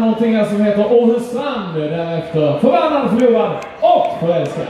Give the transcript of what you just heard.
någonting här som heter Åhus strand därefter. Förbannad, förlorad och förälskad.